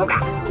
我敢。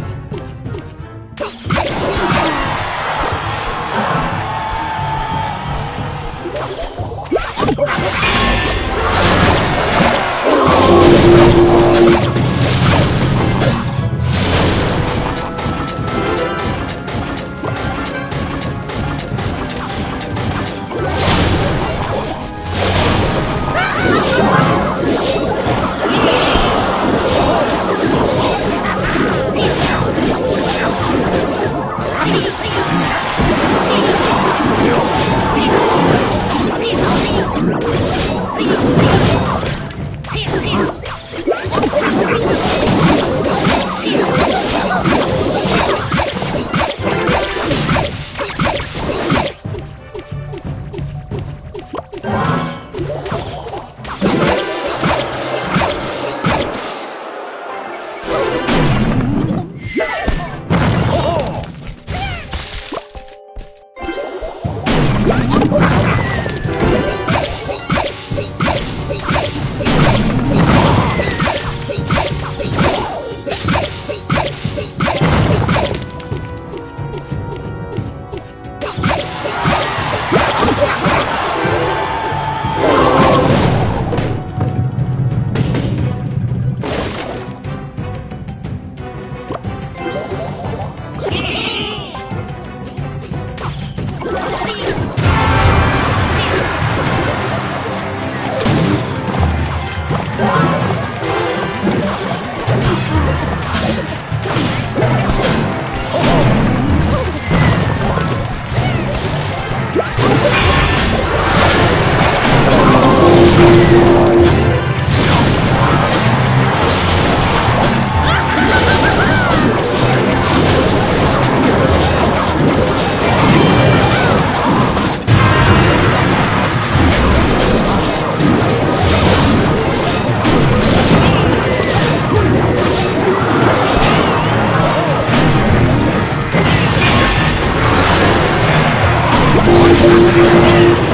Música